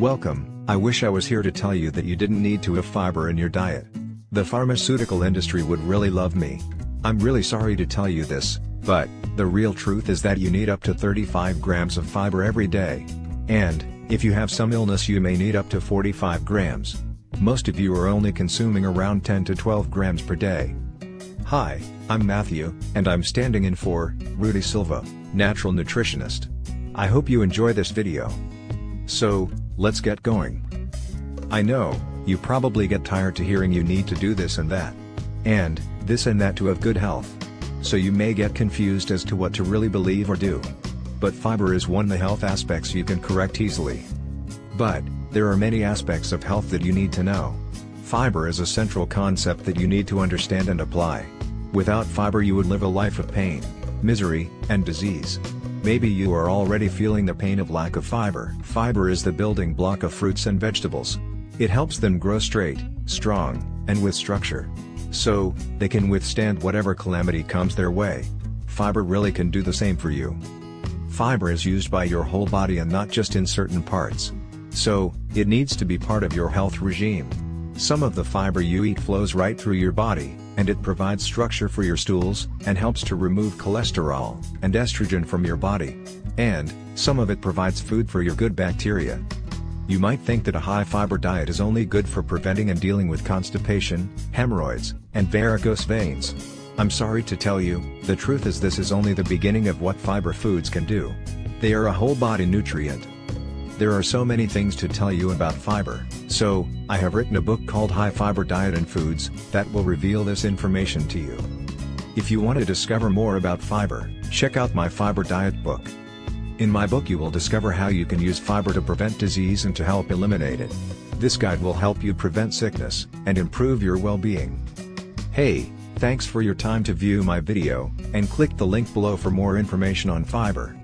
Welcome, I wish I was here to tell you that you didn't need to have fiber in your diet. The pharmaceutical industry would really love me. I'm really sorry to tell you this, but, the real truth is that you need up to 35 grams of fiber every day. And, if you have some illness you may need up to 45 grams. Most of you are only consuming around 10 to 12 grams per day. Hi, I'm Matthew, and I'm standing in for Rudy Silva, natural nutritionist. I hope you enjoy this video. So, let's get going. I know, you probably get tired to hearing you need to do this and that. And, this and that to have good health. So you may get confused as to what to really believe or do. But fiber is one of the health aspects you can correct easily. But, there are many aspects of health that you need to know. Fiber is a central concept that you need to understand and apply. Without fiber you would live a life of pain, misery, and disease. Maybe you are already feeling the pain of lack of fiber. Fiber is the building block of fruits and vegetables. It helps them grow straight, strong, and with structure. So, they can withstand whatever calamity comes their way. Fiber really can do the same for you. Fiber is used by your whole body and not just in certain parts. So, it needs to be part of your health regime. Some of the fiber you eat flows right through your body, and it provides structure for your stools, and helps to remove cholesterol and estrogen from your body. And, some of it provides food for your good bacteria. You might think that a high-fiber diet is only good for preventing and dealing with constipation, hemorrhoids, and varicose veins. I'm sorry to tell you, the truth is this is only the beginning of what fiber foods can do. They are a whole body nutrient. There are so many things to tell you about fiber, so, I have written a book called High Fiber Diet and Foods, that will reveal this information to you. If you want to discover more about fiber, check out my fiber diet book. In my book you will discover how you can use fiber to prevent disease and to help eliminate it. This guide will help you prevent sickness, and improve your well-being. Hey, Thanks for your time to view my video, and click the link below for more information on fiber.